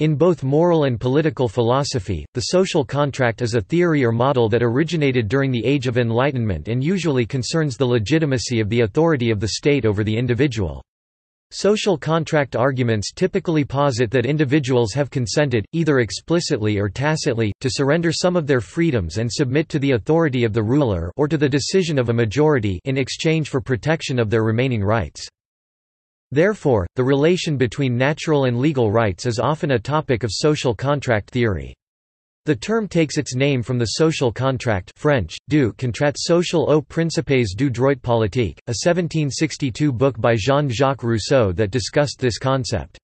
In both moral and political philosophy, the social contract is a theory or model that originated during the Age of Enlightenment and usually concerns the legitimacy of the authority of the state over the individual. Social contract arguments typically posit that individuals have consented, either explicitly or tacitly, to surrender some of their freedoms and submit to the authority of the ruler or to the decision of a majority in exchange for protection of their remaining rights. Therefore, the relation between natural and legal rights is often a topic of social contract theory. The term takes its name from the social contract French, du contrat social aux principes du droit politique, a 1762 book by Jean-Jacques Rousseau that discussed this concept.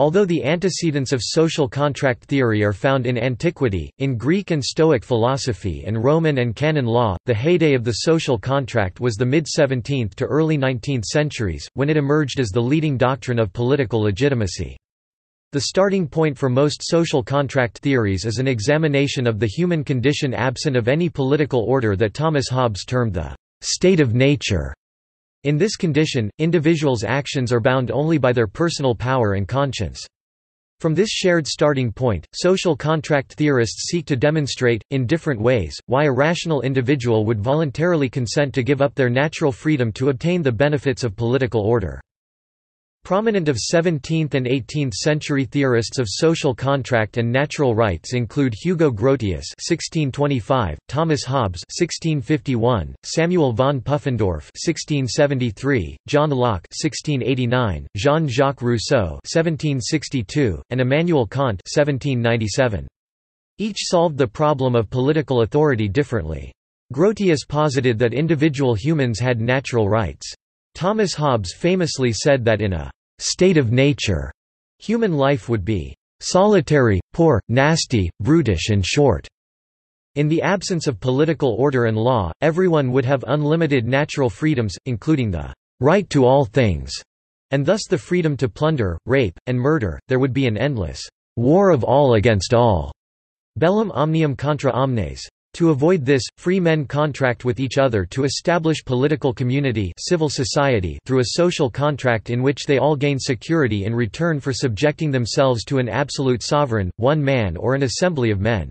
Although the antecedents of social contract theory are found in antiquity, in Greek and Stoic philosophy and Roman and canon law, the heyday of the social contract was the mid-17th to early 19th centuries, when it emerged as the leading doctrine of political legitimacy. The starting point for most social contract theories is an examination of the human condition absent of any political order that Thomas Hobbes termed the state of nature. In this condition, individuals' actions are bound only by their personal power and conscience. From this shared starting point, social contract theorists seek to demonstrate, in different ways, why a rational individual would voluntarily consent to give up their natural freedom to obtain the benefits of political order. Prominent of 17th and 18th century theorists of social contract and natural rights include Hugo Grotius (1625), Thomas Hobbes (1651), Samuel von Pufendorf (1673), John Locke (1689), Jean-Jacques Rousseau (1762), and Immanuel Kant (1797). Each solved the problem of political authority differently. Grotius posited that individual humans had natural rights. Thomas Hobbes famously said that in a state of nature, human life would be solitary, poor, nasty, brutish and short. In the absence of political order and law, everyone would have unlimited natural freedoms, including the right to all things, and thus the freedom to plunder, rape, and murder. There would be an endless war of all against all. Bellum omnium contra omnes. To avoid this, free men contract with each other to establish political community civil society through a social contract in which they all gain security in return for subjecting themselves to an absolute sovereign, one man or an assembly of men.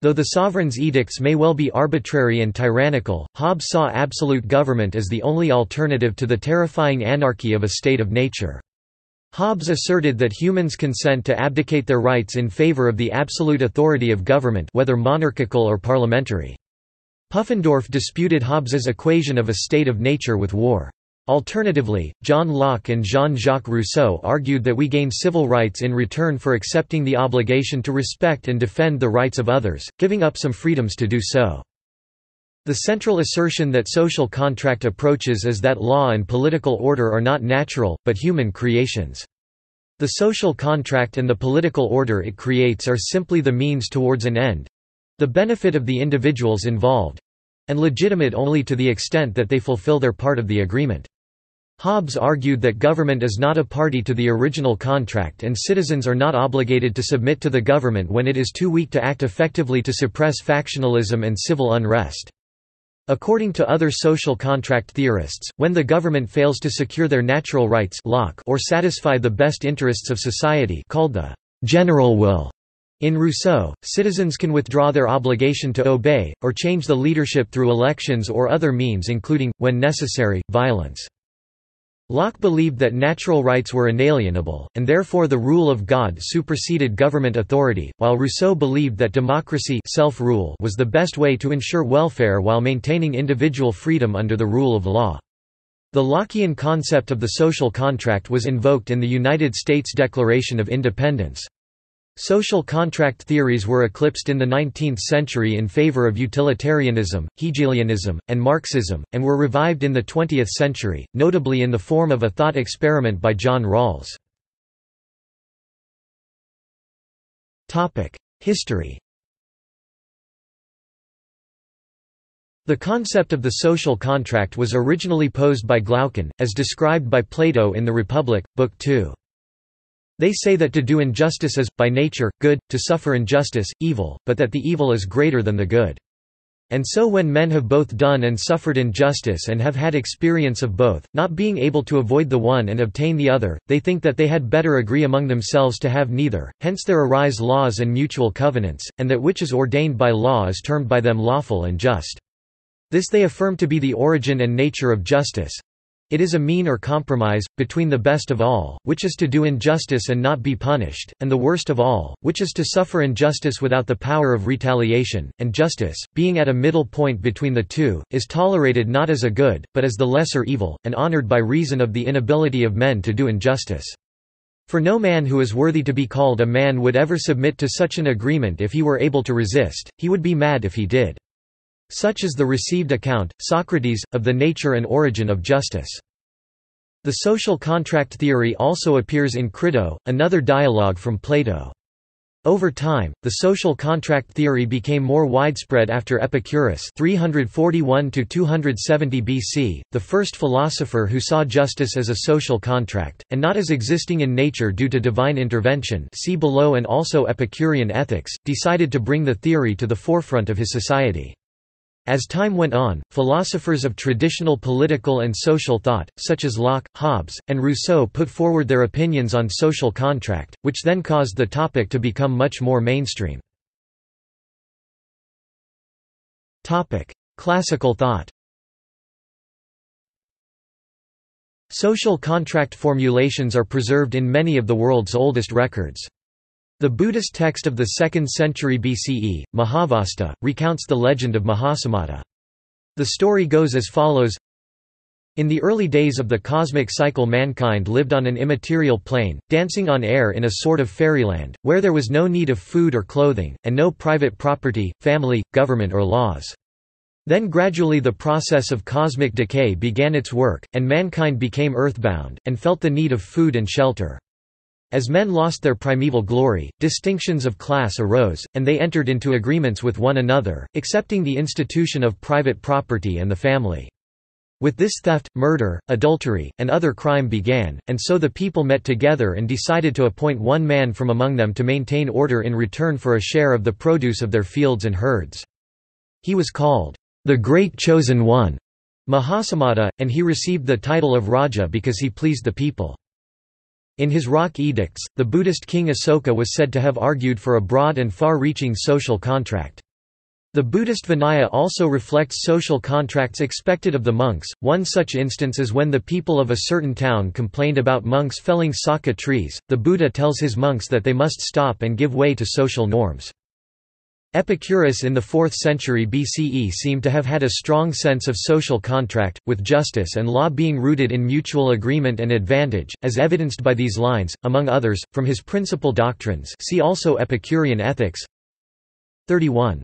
Though the sovereign's edicts may well be arbitrary and tyrannical, Hobbes saw absolute government as the only alternative to the terrifying anarchy of a state of nature. Hobbes asserted that humans consent to abdicate their rights in favor of the absolute authority of government whether monarchical or parliamentary. Pufendorf disputed Hobbes's equation of a state of nature with war. Alternatively, John Locke and Jean-Jacques Rousseau argued that we gain civil rights in return for accepting the obligation to respect and defend the rights of others, giving up some freedoms to do so. The central assertion that social contract approaches is that law and political order are not natural, but human creations. The social contract and the political order it creates are simply the means towards an end—the benefit of the individuals involved—and legitimate only to the extent that they fulfill their part of the agreement. Hobbes argued that government is not a party to the original contract and citizens are not obligated to submit to the government when it is too weak to act effectively to suppress factionalism and civil unrest. According to other social contract theorists, when the government fails to secure their natural rights or satisfy the best interests of society called the general will, in Rousseau, citizens can withdraw their obligation to obey, or change the leadership through elections or other means including, when necessary, violence. Locke believed that natural rights were inalienable, and therefore the rule of God superseded government authority, while Rousseau believed that democracy self-rule was the best way to ensure welfare while maintaining individual freedom under the rule of law. The Lockean concept of the social contract was invoked in the United States Declaration of Independence. Social contract theories were eclipsed in the 19th century in favor of utilitarianism, Hegelianism, and Marxism, and were revived in the 20th century, notably in the form of a thought experiment by John Rawls. History The concept of the social contract was originally posed by Glaucon, as described by Plato in the Republic, Book 2. They say that to do injustice is, by nature, good, to suffer injustice, evil, but that the evil is greater than the good. And so when men have both done and suffered injustice and have had experience of both, not being able to avoid the one and obtain the other, they think that they had better agree among themselves to have neither, hence there arise laws and mutual covenants, and that which is ordained by law is termed by them lawful and just. This they affirm to be the origin and nature of justice, it is a mean or compromise, between the best of all, which is to do injustice and not be punished, and the worst of all, which is to suffer injustice without the power of retaliation, and justice, being at a middle point between the two, is tolerated not as a good, but as the lesser evil, and honored by reason of the inability of men to do injustice. For no man who is worthy to be called a man would ever submit to such an agreement if he were able to resist, he would be mad if he did. Such is the received account, Socrates, of the nature and origin of justice. The social contract theory also appears in Crito, another dialogue from Plato. Over time, the social contract theory became more widespread after Epicurus 341 BC, the first philosopher who saw justice as a social contract, and not as existing in nature due to divine intervention see below and also Epicurean ethics, decided to bring the theory to the forefront of his society. As time went on, philosophers of traditional political and social thought, such as Locke, Hobbes, and Rousseau put forward their opinions on social contract, which then caused the topic to become much more mainstream. Classical thought Social contract formulations are preserved in many of the world's oldest records. The Buddhist text of the 2nd century BCE, Mahavastu, recounts the legend of Mahasammata. The story goes as follows In the early days of the cosmic cycle mankind lived on an immaterial plane, dancing on air in a sort of fairyland, where there was no need of food or clothing, and no private property, family, government or laws. Then gradually the process of cosmic decay began its work, and mankind became earthbound, and felt the need of food and shelter. As men lost their primeval glory, distinctions of class arose, and they entered into agreements with one another, accepting the institution of private property and the family. With this theft, murder, adultery, and other crime began, and so the people met together and decided to appoint one man from among them to maintain order in return for a share of the produce of their fields and herds. He was called, the Great Chosen One, Mahasammata, and he received the title of Raja because he pleased the people. In his rock edicts, the Buddhist king Asoka was said to have argued for a broad and far-reaching social contract. The Buddhist Vinaya also reflects social contracts expected of the monks. One such instance is when the people of a certain town complained about monks felling saka trees. The Buddha tells his monks that they must stop and give way to social norms. Epicurus in the 4th century BCE seemed to have had a strong sense of social contract, with justice and law being rooted in mutual agreement and advantage, as evidenced by these lines, among others, from his principal doctrines see also Epicurean ethics 31.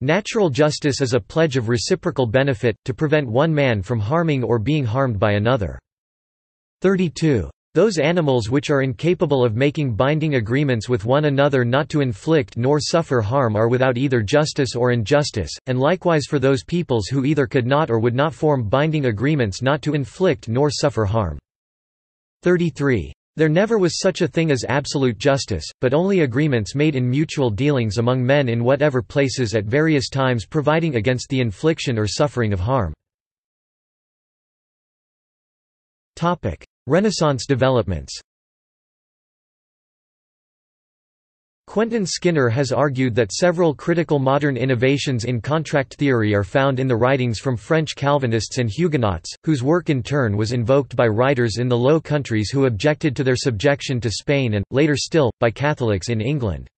Natural justice is a pledge of reciprocal benefit, to prevent one man from harming or being harmed by another. 32. Those animals which are incapable of making binding agreements with one another not to inflict nor suffer harm are without either justice or injustice, and likewise for those peoples who either could not or would not form binding agreements not to inflict nor suffer harm. 33. There never was such a thing as absolute justice, but only agreements made in mutual dealings among men in whatever places at various times providing against the infliction or suffering of harm. Renaissance developments Quentin Skinner has argued that several critical modern innovations in contract theory are found in the writings from French Calvinists and Huguenots, whose work in turn was invoked by writers in the Low Countries who objected to their subjection to Spain and, later still, by Catholics in England.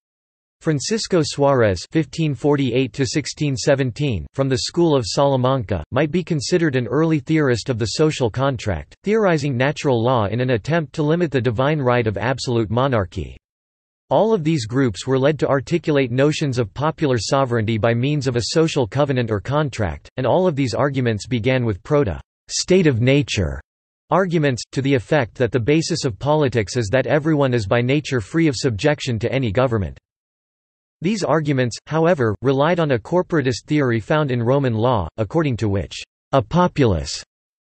Francisco Suarez (1548–1617), from the school of Salamanca, might be considered an early theorist of the social contract, theorizing natural law in an attempt to limit the divine right of absolute monarchy. All of these groups were led to articulate notions of popular sovereignty by means of a social covenant or contract, and all of these arguments began with proto state of nature arguments, to the effect that the basis of politics is that everyone is by nature free of subjection to any government. These arguments, however, relied on a corporatist theory found in Roman law, according to which, a populace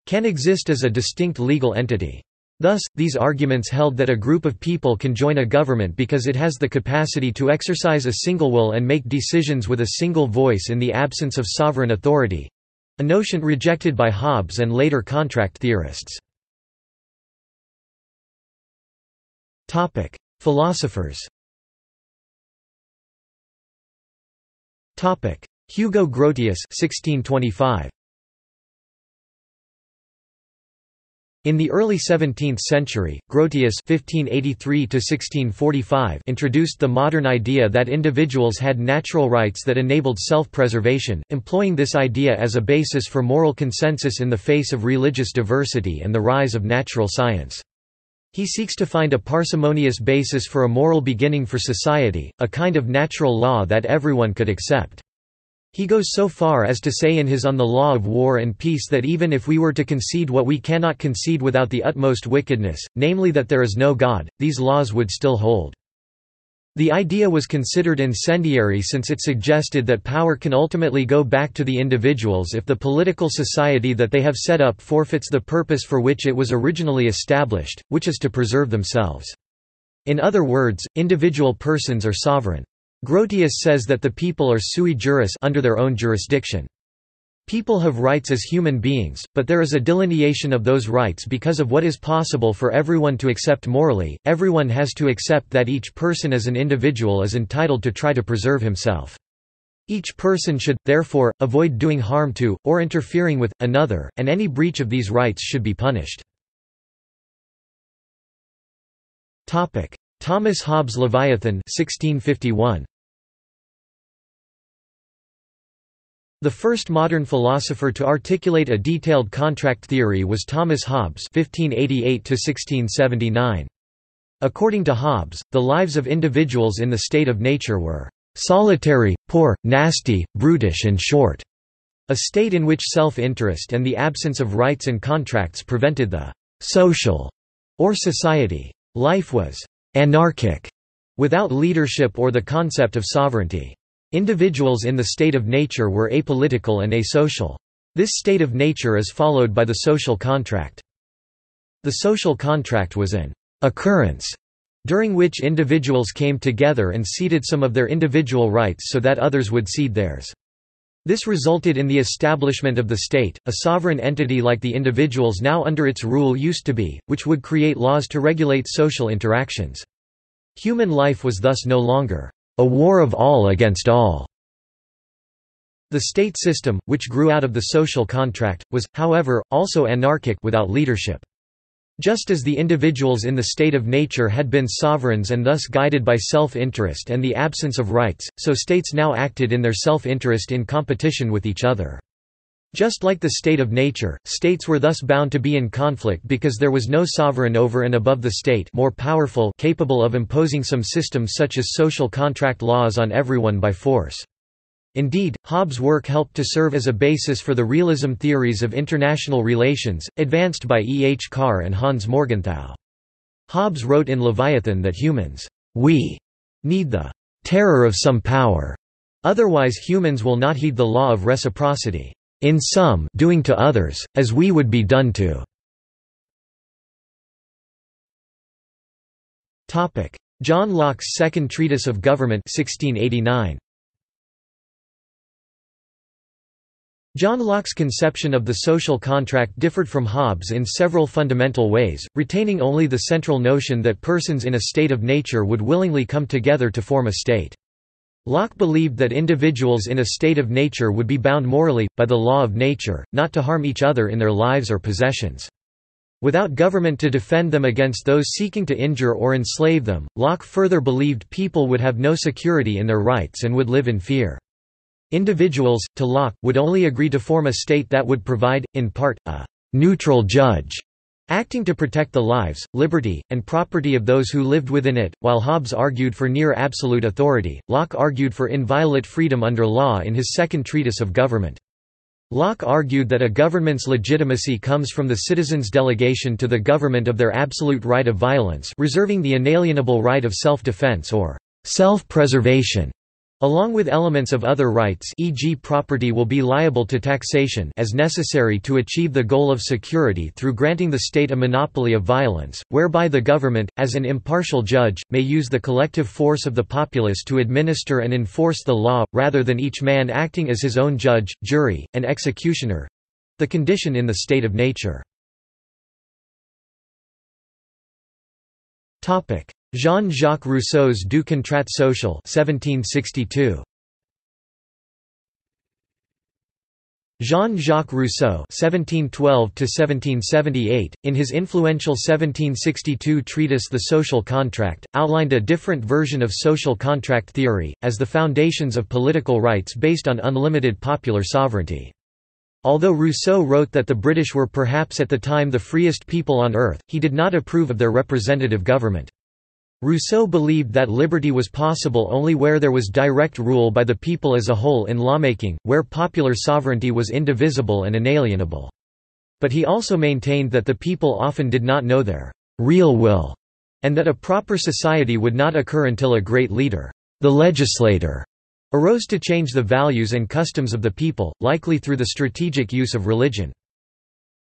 can exist as a distinct legal entity. Thus, these arguments held that a group of people can join a government because it has the capacity to exercise a single will and make decisions with a single voice in the absence of sovereign authority—a notion rejected by Hobbes and later contract theorists. Philosophers Hugo Grotius 1625 In the early 17th century, Grotius (1583–1645) introduced the modern idea that individuals had natural rights that enabled self-preservation, employing this idea as a basis for moral consensus in the face of religious diversity and the rise of natural science. He seeks to find a parsimonious basis for a moral beginning for society, a kind of natural law that everyone could accept. He goes so far as to say in his On the Law of War and Peace that even if we were to concede what we cannot concede without the utmost wickedness, namely that there is no God, these laws would still hold. The idea was considered incendiary since it suggested that power can ultimately go back to the individuals if the political society that they have set up forfeits the purpose for which it was originally established, which is to preserve themselves. In other words, individual persons are sovereign. Grotius says that the people are sui juris under their own jurisdiction. People have rights as human beings, but there is a delineation of those rights because of what is possible for everyone to accept morally. Everyone has to accept that each person as an individual is entitled to try to preserve himself. Each person should, therefore, avoid doing harm to, or interfering with, another, and any breach of these rights should be punished. Thomas Hobbes Leviathan 1651. The first modern philosopher to articulate a detailed contract theory was Thomas Hobbes (1588–1679). According to Hobbes, the lives of individuals in the state of nature were solitary, poor, nasty, brutish and short, a state in which self-interest and the absence of rights and contracts prevented the social or society. Life was anarchic, without leadership or the concept of sovereignty. Individuals in the state of nature were apolitical and asocial. This state of nature is followed by the social contract. The social contract was an occurrence during which individuals came together and ceded some of their individual rights so that others would cede theirs. This resulted in the establishment of the state, a sovereign entity like the individuals now under its rule used to be, which would create laws to regulate social interactions. Human life was thus no longer a war of all against all. The state system, which grew out of the social contract, was, however, also anarchic without leadership. Just as the individuals in the state of nature had been sovereigns and thus guided by self-interest and the absence of rights, so states now acted in their self-interest in competition with each other. Just like the state of nature, states were thus bound to be in conflict because there was no sovereign over and above the state more powerful capable of imposing some systems such as social contract laws on everyone by force. Indeed, Hobbes' work helped to serve as a basis for the realism theories of international relations, advanced by E. H. Carr and Hans Morgenthau. Hobbes wrote in Leviathan that humans, we, need the terror of some power, otherwise humans will not heed the law of reciprocity in some doing to others, as we would be done to. John Locke's Second Treatise of Government 1689. John Locke's conception of the social contract differed from Hobbes in several fundamental ways, retaining only the central notion that persons in a state of nature would willingly come together to form a state. Locke believed that individuals in a state of nature would be bound morally, by the law of nature, not to harm each other in their lives or possessions. Without government to defend them against those seeking to injure or enslave them, Locke further believed people would have no security in their rights and would live in fear. Individuals, to Locke, would only agree to form a state that would provide, in part, a neutral judge acting to protect the lives, liberty, and property of those who lived within it. While Hobbes argued for near absolute authority, Locke argued for inviolate freedom under law in his second treatise of government. Locke argued that a government's legitimacy comes from the citizens' delegation to the government of their absolute right of violence reserving the inalienable right of self-defense or self-preservation. Along with elements of other rights e.g. property will be liable to taxation as necessary to achieve the goal of security through granting the state a monopoly of violence, whereby the government, as an impartial judge, may use the collective force of the populace to administer and enforce the law, rather than each man acting as his own judge, jury, and executioner—the condition in the state of nature. Jean-Jacques Rousseau's Du contrat social 1762. Jean-Jacques Rousseau (1712–1778), in his influential 1762 treatise *The Social Contract*, outlined a different version of social contract theory as the foundations of political rights based on unlimited popular sovereignty. Although Rousseau wrote that the British were perhaps at the time the freest people on earth, he did not approve of their representative government. Rousseau believed that liberty was possible only where there was direct rule by the people as a whole in lawmaking, where popular sovereignty was indivisible and inalienable. But he also maintained that the people often did not know their real will, and that a proper society would not occur until a great leader, the legislator, arose to change the values and customs of the people, likely through the strategic use of religion.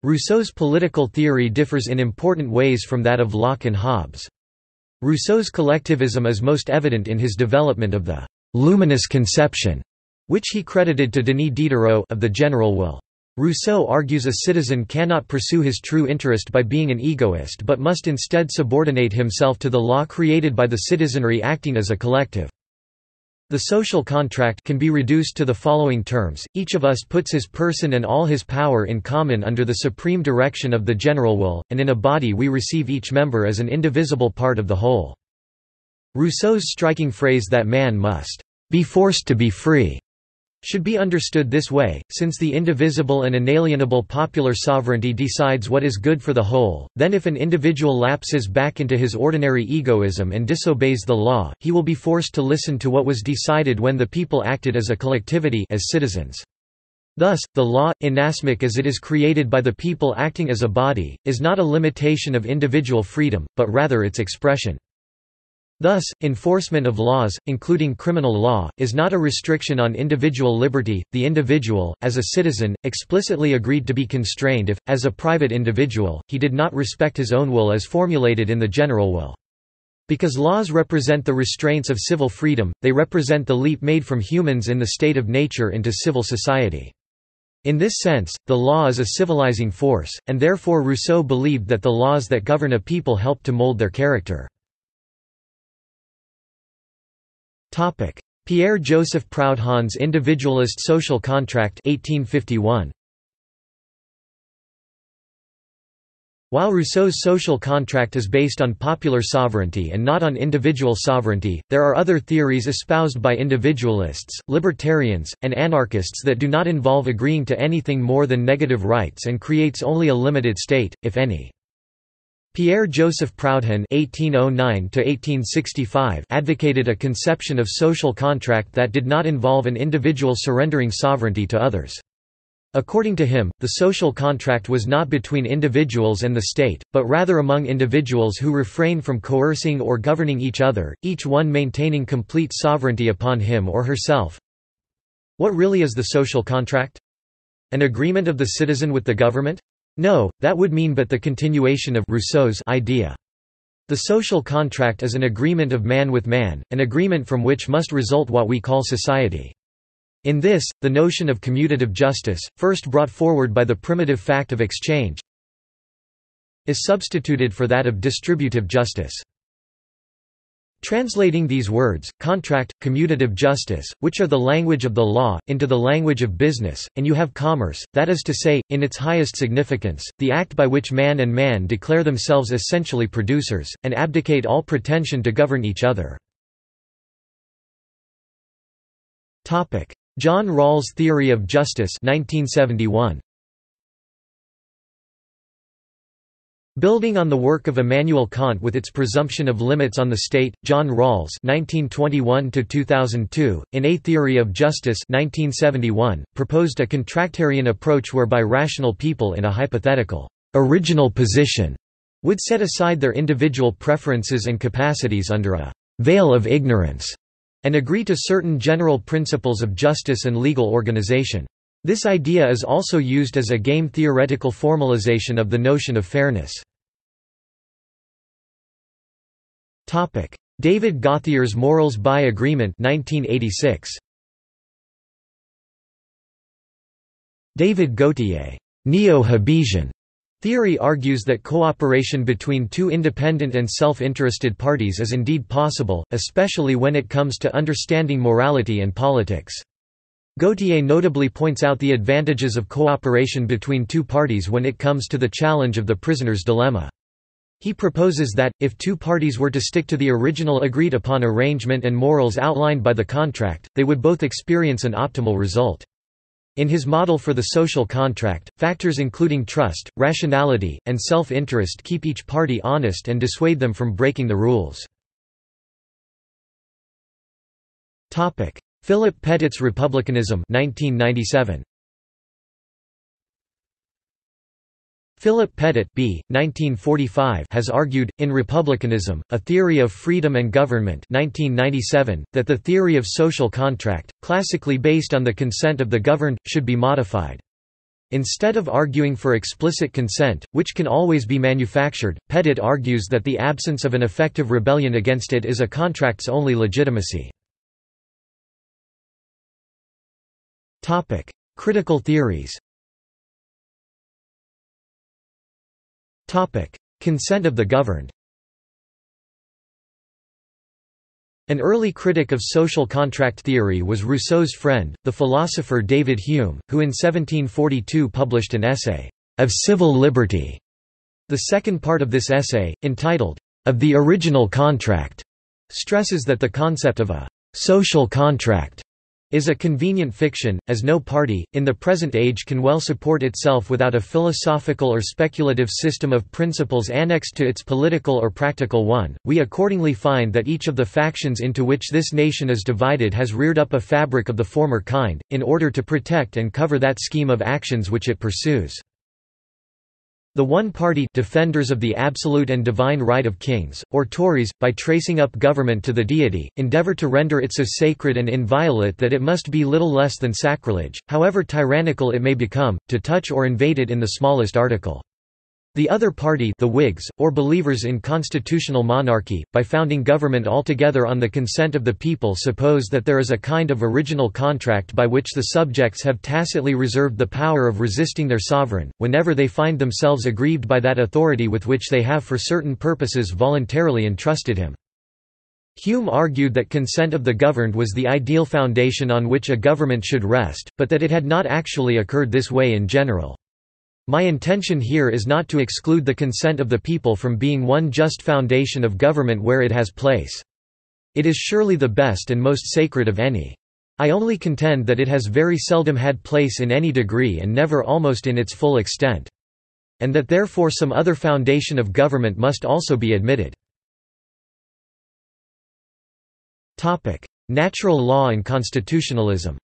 Rousseau's political theory differs in important ways from that of Locke and Hobbes. Rousseau's collectivism is most evident in his development of the «luminous conception», which he credited to Denis Diderot of the general will. Rousseau argues a citizen cannot pursue his true interest by being an egoist but must instead subordinate himself to the law created by the citizenry acting as a collective. The social contract can be reduced to the following terms, each of us puts his person and all his power in common under the supreme direction of the general will, and in a body we receive each member as an indivisible part of the whole. Rousseau's striking phrase that man must be forced to be free should be understood this way, since the indivisible and inalienable popular sovereignty decides what is good for the whole, then if an individual lapses back into his ordinary egoism and disobeys the law, he will be forced to listen to what was decided when the people acted as a collectivity as citizens. Thus, the law, inasmuch as it is created by the people acting as a body, is not a limitation of individual freedom, but rather its expression. Thus, enforcement of laws, including criminal law, is not a restriction on individual liberty. The individual, as a citizen, explicitly agreed to be constrained if, as a private individual, he did not respect his own will as formulated in the general will. Because laws represent the restraints of civil freedom, they represent the leap made from humans in the state of nature into civil society. In this sense, the law is a civilizing force, and therefore Rousseau believed that the laws that govern a people help to mold their character. Pierre-Joseph Proudhon's Individualist Social Contract 1851. While Rousseau's social contract is based on popular sovereignty and not on individual sovereignty, there are other theories espoused by individualists, libertarians, and anarchists that do not involve agreeing to anything more than negative rights and creates only a limited state, if any. Pierre-Joseph Proudhon (1809–1865) advocated a conception of social contract that did not involve an individual surrendering sovereignty to others. According to him, the social contract was not between individuals and the state, but rather among individuals who refrain from coercing or governing each other, each one maintaining complete sovereignty upon him or herself. What really is the social contract? An agreement of the citizen with the government? No, that would mean but the continuation of Rousseau's idea. The social contract is an agreement of man with man, an agreement from which must result what we call society. In this, the notion of commutative justice, first brought forward by the primitive fact of exchange, is substituted for that of distributive justice. Translating these words, contract, commutative justice, which are the language of the law, into the language of business, and you have commerce, that is to say, in its highest significance, the act by which man and man declare themselves essentially producers, and abdicate all pretension to govern each other. John Rawls' Theory of Justice 1971. Building on the work of Immanuel Kant with its presumption of limits on the state, John Rawls (1921–2002), in A Theory of Justice (1971), proposed a contractarian approach whereby rational people in a hypothetical original position would set aside their individual preferences and capacities under a veil of ignorance and agree to certain general principles of justice and legal organization. This idea is also used as a game theoretical formalization of the notion of fairness. David Gauthier's Morals by Agreement 1986. David Gauthier neo-Hobbesian theory argues that cooperation between two independent and self-interested parties is indeed possible, especially when it comes to understanding morality and politics. Gauthier notably points out the advantages of cooperation between two parties when it comes to the challenge of the prisoner's dilemma. He proposes that, if two parties were to stick to the original agreed-upon arrangement and morals outlined by the contract, they would both experience an optimal result. In his model for the social contract, factors including trust, rationality, and self-interest keep each party honest and dissuade them from breaking the rules. Philip Pettit's Republicanism 1997. Philip Pettit B. 1945 has argued, in Republicanism, a theory of freedom and government 1997, that the theory of social contract, classically based on the consent of the governed, should be modified. Instead of arguing for explicit consent, which can always be manufactured, Pettit argues that the absence of an effective rebellion against it is a contract's only legitimacy. Critical theories Consent of the governed An early critic of social contract theory was Rousseau's friend, the philosopher David Hume, who in 1742 published an essay, Of Civil Liberty. The second part of this essay, entitled, Of the Original Contract, stresses that the concept of a social contract is a convenient fiction, as no party, in the present age can well support itself without a philosophical or speculative system of principles annexed to its political or practical one. We accordingly find that each of the factions into which this nation is divided has reared up a fabric of the former kind, in order to protect and cover that scheme of actions which it pursues. The One Party defenders of the absolute and divine right of kings, or Tories, by tracing up government to the deity, endeavour to render it so sacred and inviolate that it must be little less than sacrilege, however tyrannical it may become, to touch or invade it in the smallest article. The other party the Whigs, or believers in constitutional monarchy, by founding government altogether on the consent of the people suppose that there is a kind of original contract by which the subjects have tacitly reserved the power of resisting their sovereign, whenever they find themselves aggrieved by that authority with which they have for certain purposes voluntarily entrusted him. Hume argued that consent of the governed was the ideal foundation on which a government should rest, but that it had not actually occurred this way in general. My intention here is not to exclude the consent of the people from being one just foundation of government where it has place. It is surely the best and most sacred of any. I only contend that it has very seldom had place in any degree and never almost in its full extent. And that therefore some other foundation of government must also be admitted. Natural law and constitutionalism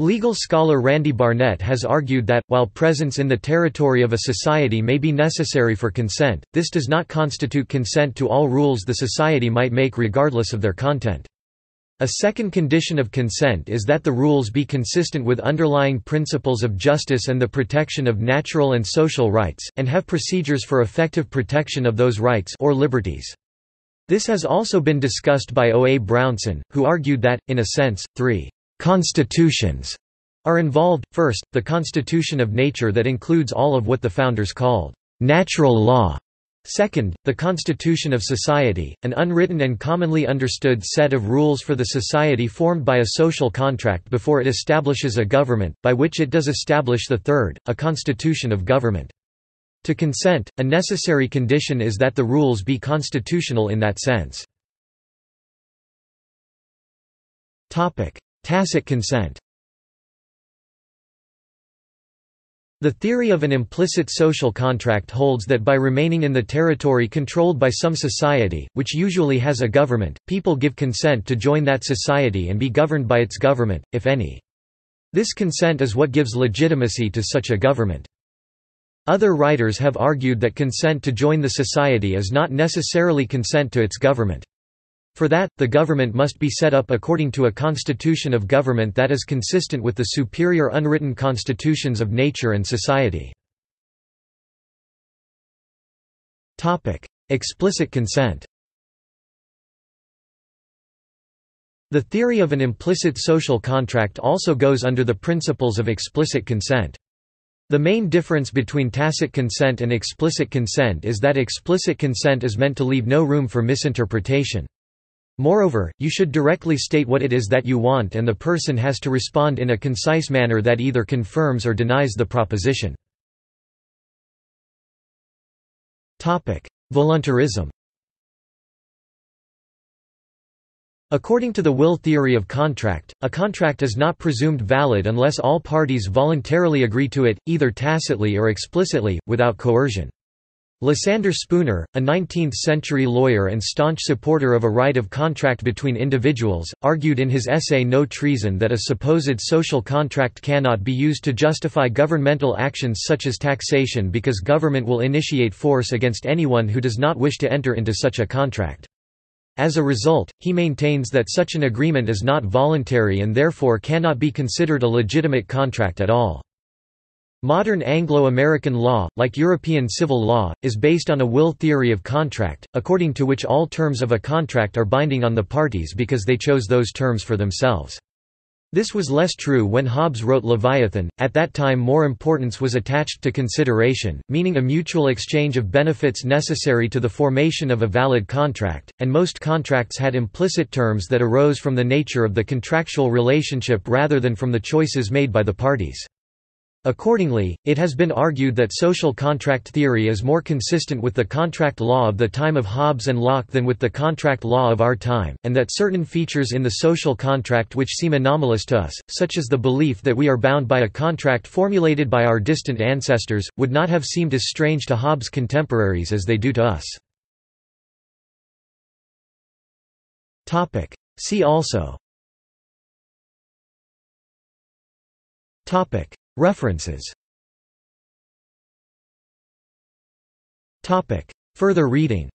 Legal scholar Randy Barnett has argued that, while presence in the territory of a society may be necessary for consent, this does not constitute consent to all rules the society might make regardless of their content. A second condition of consent is that the rules be consistent with underlying principles of justice and the protection of natural and social rights, and have procedures for effective protection of those rights or liberties. This has also been discussed by O. A. Brownson, who argued that, in a sense, three constitutions are involved. First, the constitution of nature that includes all of what the founders called natural law. Second, the constitution of society, an unwritten and commonly understood set of rules for the society formed by a social contract before it establishes a government, by which it does establish the third, a constitution of government. To consent, a necessary condition is that the rules be constitutional in that sense. Tacit consent The theory of an implicit social contract holds that by remaining in the territory controlled by some society, which usually has a government, people give consent to join that society and be governed by its government, if any. This consent is what gives legitimacy to such a government. Other writers have argued that consent to join the society is not necessarily consent to its government. For that, the government must be set up according to a constitution of government that is consistent with the superior unwritten constitutions of nature and society. Explicit consent The theory of an implicit social contract also goes under the principles of explicit consent. The main difference between tacit consent and explicit consent is that explicit consent is meant to leave no room for misinterpretation. Moreover, you should directly state what it is that you want and the person has to respond in a concise manner that either confirms or denies the proposition. Voluntarism According to the will theory of contract, a contract is not presumed valid unless all parties voluntarily agree to it, either tacitly or explicitly, without coercion. Lysander Spooner, a 19th-century lawyer and staunch supporter of a right of contract between individuals, argued in his essay No Treason that a supposed social contract cannot be used to justify governmental actions such as taxation because government will initiate force against anyone who does not wish to enter into such a contract. As a result, he maintains that such an agreement is not voluntary and therefore cannot be considered a legitimate contract at all. Modern Anglo-American law, like European civil law, is based on a will theory of contract, according to which all terms of a contract are binding on the parties because they chose those terms for themselves. This was less true when Hobbes wrote Leviathan, at that time more importance was attached to consideration, meaning a mutual exchange of benefits necessary to the formation of a valid contract, and most contracts had implicit terms that arose from the nature of the contractual relationship rather than from the choices made by the parties. Accordingly, it has been argued that social contract theory is more consistent with the contract law of the time of Hobbes and Locke than with the contract law of our time, and that certain features in the social contract which seem anomalous to us, such as the belief that we are bound by a contract formulated by our distant ancestors, would not have seemed as strange to Hobbes' contemporaries as they do to us. See also References Further reading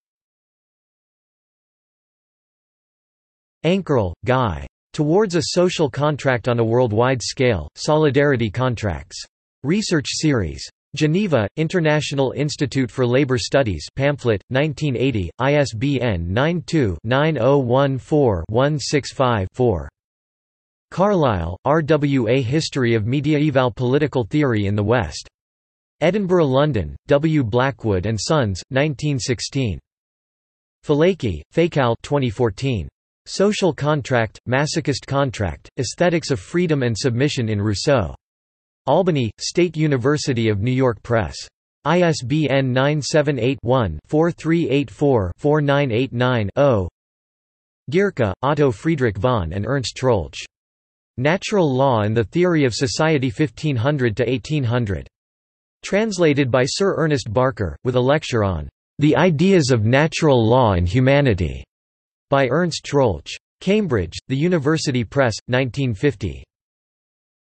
Ankerl, Guy. Towards a Social Contract on a Worldwide Scale, Solidarity Contracts. Research Series. Geneva, International Institute for Labor Studies pamphlet, 1980, ISBN 92-9014-165-4. Carlyle, R. W. A History of Mediaeval Political Theory in the West. Edinburgh London, W. Blackwood and Sons, 1916. Falaky, Faikal 2014. Social Contract, Masochist Contract, Aesthetics of Freedom and Submission in Rousseau. Albany, State University of New York Press. ISBN 978-1-4384-4989-0 Gierke, Otto Friedrich von and Ernst Troeltsch. Natural Law and the Theory of Society 1500 to 1800. Translated by Sir Ernest Barker, with a lecture on "...the ideas of natural law and humanity", by Ernst Troeltsch. Cambridge, The University Press, 1950.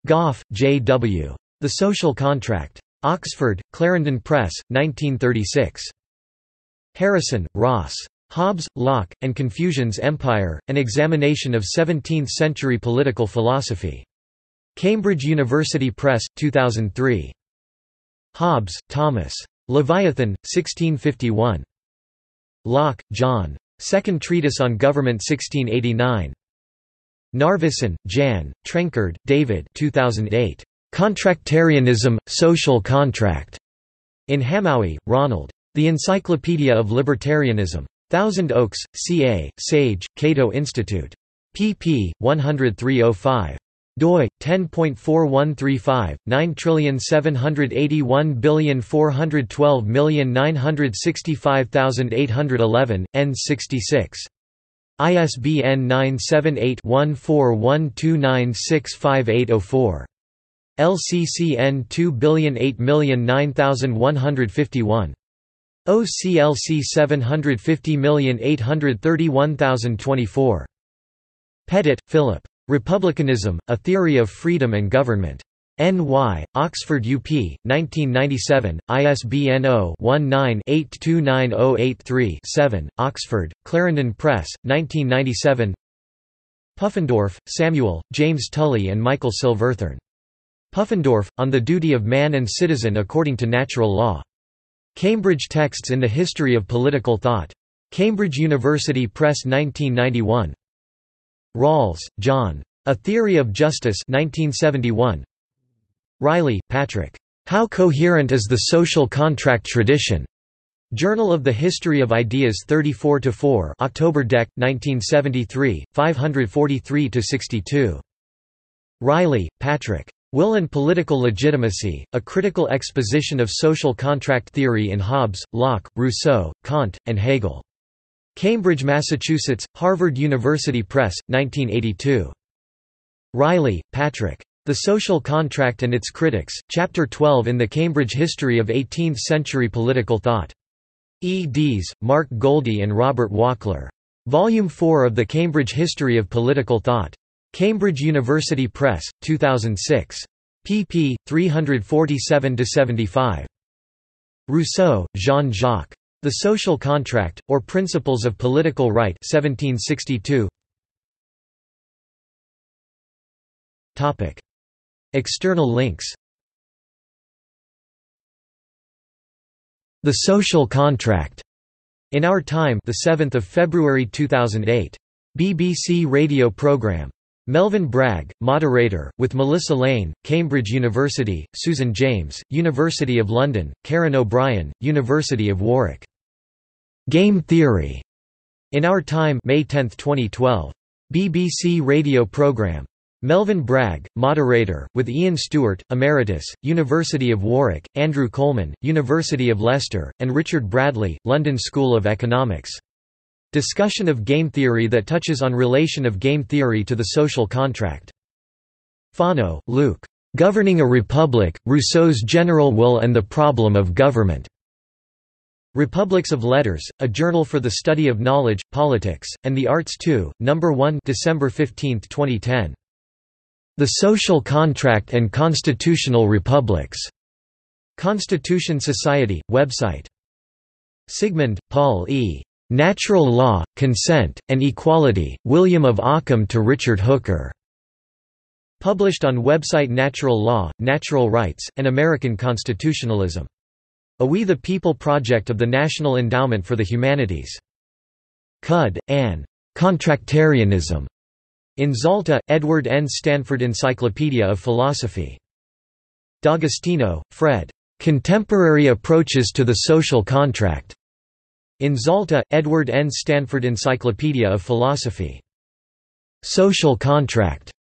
Gough, J. W. The Social Contract. Oxford, Clarendon Press, 1936. Harrison, Ross. Hobbes, Locke, and Confucian's Empire, An Examination of Seventeenth-Century Political Philosophy. Cambridge University Press, 2003. Hobbes, Thomas. Leviathan, 1651. Locke, John. Second Treatise on Government 1689. Narveson, Jan, Trenchard, David 2008. Contractarianism, Social Contract. In Hamowy, Ronald. The Encyclopedia of Libertarianism. Thousand Oaks, CA, Sage, Cato Institute. pp. 10305 doi 10.4135 9781412965811 n66 ISBN 978-1412965804. LCCN 2008009151. OCLC 750831024. Pettit, Philip. Republicanism, A Theory of Freedom and Government. N.Y., Oxford UP, 1997, ISBN 0-19-829083-7, Oxford, Clarendon Press, 1997 Pufendorf, Samuel, James Tully and Michael Silverthorne. Pufendorf, On the Duty of Man and Citizen According to Natural Law. Cambridge Texts in the History of Political Thought. Cambridge University Press 1991. Rawls, John. A Theory of Justice 1971. Riley, Patrick. How Coherent is the Social Contract Tradition? Journal of the History of Ideas 34-4 October Dec. 1973, 543-62. Riley, Patrick. Will and Political Legitimacy, A Critical Exposition of Social Contract Theory in Hobbes, Locke, Rousseau, Kant, and Hegel. Cambridge, Massachusetts, Harvard University Press, 1982. Riley, Patrick. The Social Contract and Its Critics, Chapter 12 in the Cambridge History of Eighteenth-Century Political Thought. eds. Mark Goldie and Robert Wokler. Volume 4 of the Cambridge History of Political Thought. Cambridge University Press, 2006. pp. 347–75. Rousseau, Jean-Jacques. The Social Contract, or Principles of Political Right 1762. External links The Social Contract. In Our Time, the 7th of February 2008. BBC radio program. Melvyn Bragg, moderator, with Melissa Lane, Cambridge University, Susan James, University of London, Karen O'Brien, University of Warwick. Game Theory. In Our Time, May 10, 2012. BBC radio program. Melvyn Bragg, moderator, with Ian Stewart, Emeritus, University of Warwick, Andrew Coleman, University of Leicester, and Richard Bradley, London School of Economics. Discussion of game theory that touches on relation of game theory to the social contract. Foisneau, Luke. Governing a Republic, Rousseau's General Will and the Problem of Government. Republics of Letters, a journal for the study of knowledge, politics, and the arts 2, No. 1 December 15, 2010. The Social Contract and Constitutional Republics. Constitution Society, website. Sigmund, Paul E. Natural Law, Consent, and Equality, William of Ockham to Richard Hooker. Published on website Natural Law, Natural Rights, and American Constitutionalism. A We the People project of the National Endowment for the Humanities. Cudd, Anne. Contractarianism. In Zalta, Edward N. Stanford Encyclopedia of Philosophy. D'Agostino, Fred. Contemporary Approaches to the Social Contract. In Zalta, Edward N. Stanford Encyclopedia of Philosophy. Social Contract.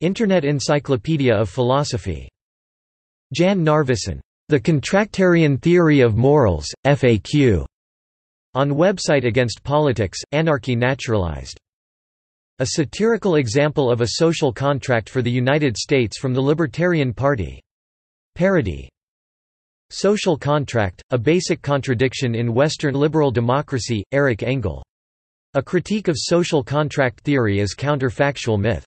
Internet Encyclopedia of Philosophy. Jan Narveson. The Contractarian Theory of Morals, FAQ. On website Against Politics, Anarchy Naturalized. A satirical example of a social contract for the United States from the Libertarian Party. Parody. Social contract, a basic contradiction in Western liberal democracy, Eric Engle. A critique of social contract theory as counterfactual myth.